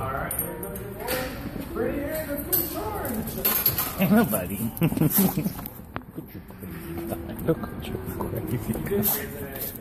Alright, pretty nobody. Look at your crazy. Look at your crazy.